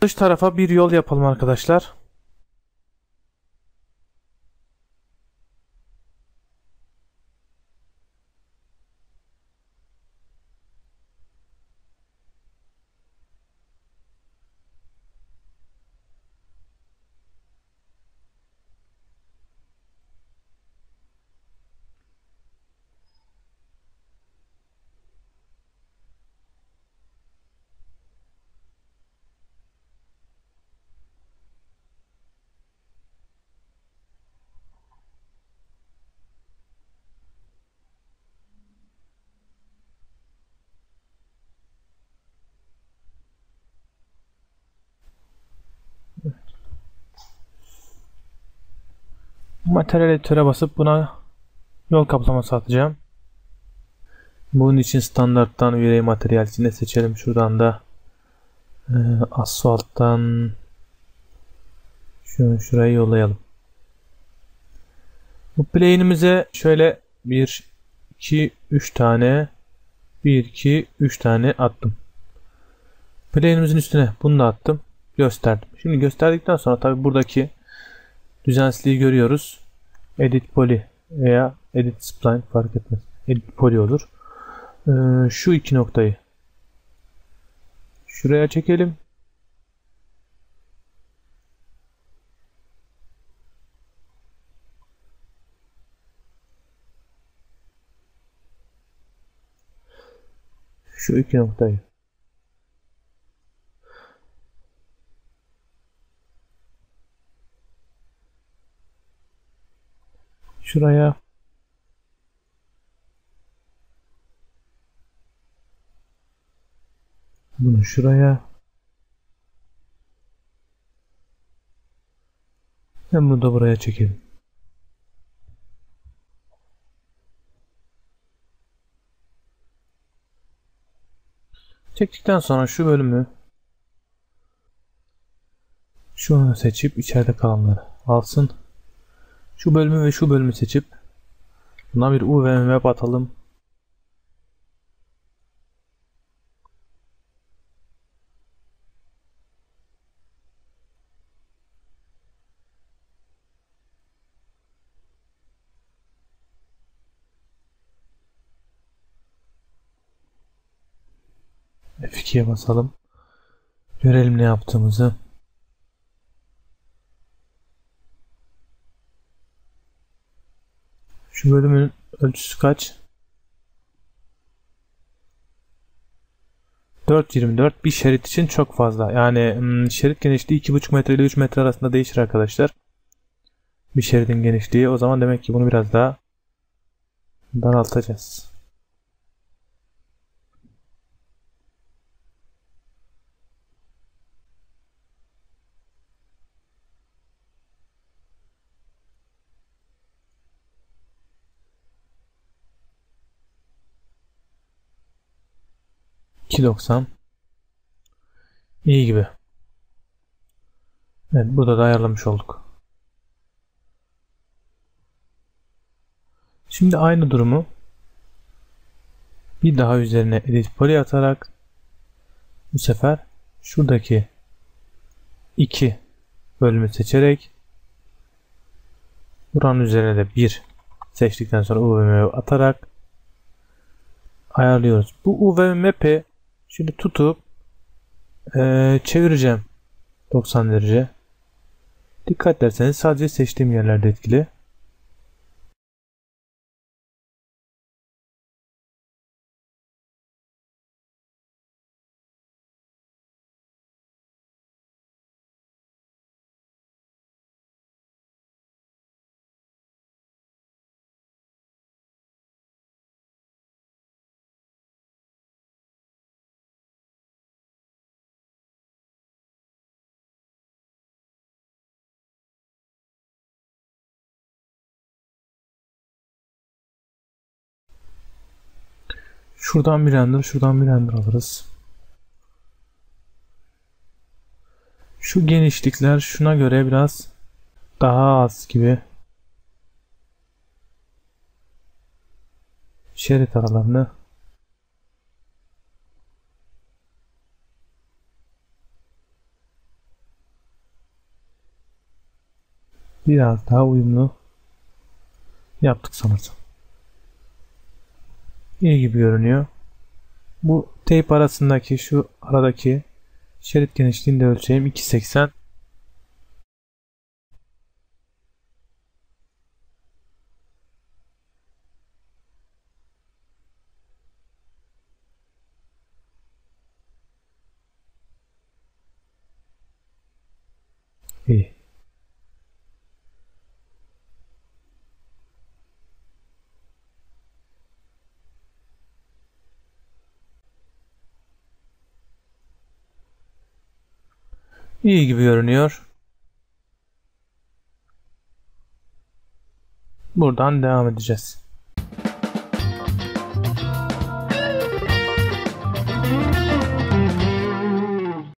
Dış tarafa bir yol yapalım arkadaşlar. Materyal editöre basıp buna yol kaplaması atacağım. Bunun için standarttan yüreği materyal içinde seçelim. Şuradan da e, asfalttan şunu şuraya yollayalım. Bu plane'imize şöyle 1 2 3 tane 1 2 3 tane attım. Plane'imizin üstüne bunu da attım. Gösterdim. Şimdi gösterdikten sonra tabi buradaki düzensizliği görüyoruz. Edit poly veya edit spline fark etmez. Edit poly olur. Ee, şu iki noktayı şuraya çekelim. Şu iki noktayı Şuraya bunu şuraya ben bunu da buraya çekelim. Çektikten sonra şu bölümü şunu seçip içeride kalanları alsın. Şu bölümü ve şu bölümü seçip buna bir U ve map atalım. F2'ye basalım. Görelim ne yaptığımızı. Şu bölümün ölçüsü kaç? 4.24 bir şerit için çok fazla. Yani hmm, şerit genişliği 2.5 metre ile 3 metre arasında değişir arkadaşlar. Bir şeridin genişliği. O zaman demek ki bunu biraz daha daraltacağız. 2.90 İyi gibi. Evet burada da ayarlamış olduk. Şimdi aynı durumu bir daha üzerine edit poly atarak bu sefer şuradaki iki bölümü seçerek buranın üzerine de bir seçtikten sonra UVM atarak ayarlıyoruz. Bu UVM map'i Şimdi tutup ee, çevireceğim 90 derece. Dikkat ederseniz sadece seçtiğim yerlerde etkili. Şuradan bir render, şuradan bir render alırız. Şu genişlikler şuna göre biraz daha az gibi. Şerit aralarını biraz daha uyumlu yaptık sanırsam. İyi gibi görünüyor. Bu teyp arasındaki şu aradaki şerit genişliğini de ölçeyim. 2.80 İyi. İyi gibi görünüyor. Buradan devam edeceğiz.